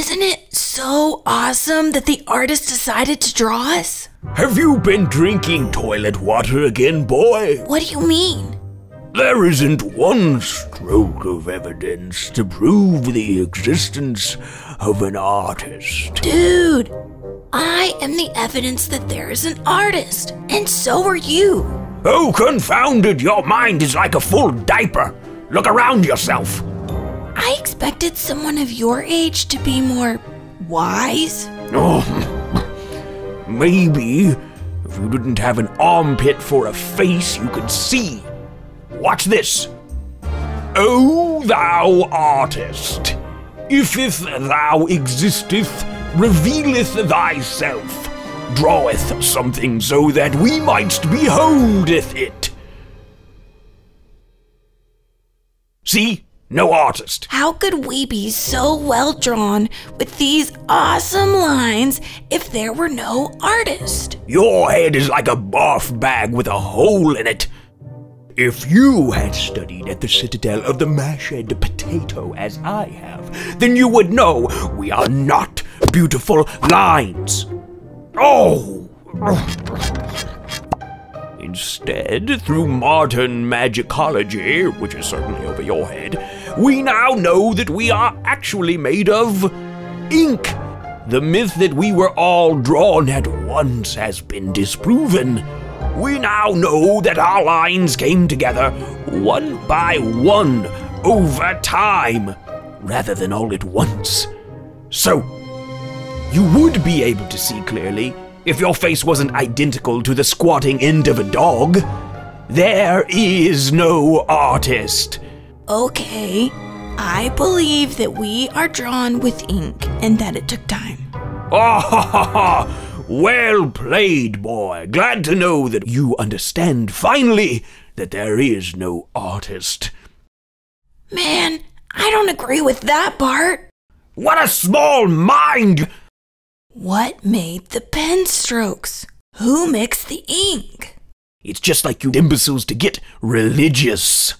Isn't it so awesome that the artist decided to draw us? Have you been drinking toilet water again, boy? What do you mean? There isn't one stroke of evidence to prove the existence of an artist. Dude, I am the evidence that there is an artist, and so are you. Oh, confounded, your mind is like a full diaper. Look around yourself. I expected someone of your age to be more wise. Oh, maybe if you didn't have an armpit for a face you could see. Watch this. O thou artist, ifeth thou existeth, revealeth thyself, draweth something so that we mightst beholdeth it. See? No artist. How could we be so well drawn with these awesome lines if there were no artist? Your head is like a barf bag with a hole in it. If you had studied at the citadel of the mashed potato as I have, then you would know we are not beautiful lines. Oh! Instead, through modern magicology, which is certainly over your head, we now know that we are actually made of ink. The myth that we were all drawn at once has been disproven. We now know that our lines came together one by one over time, rather than all at once. So, you would be able to see clearly if your face wasn't identical to the squatting end of a dog. There is no artist. Okay, I believe that we are drawn with ink and that it took time. Ah ha ha ha! Well played, boy. Glad to know that you understand finally that there is no artist. Man, I don't agree with that, Bart. What a small mind! What made the pen strokes? Who mixed the ink? It's just like you imbeciles to get religious.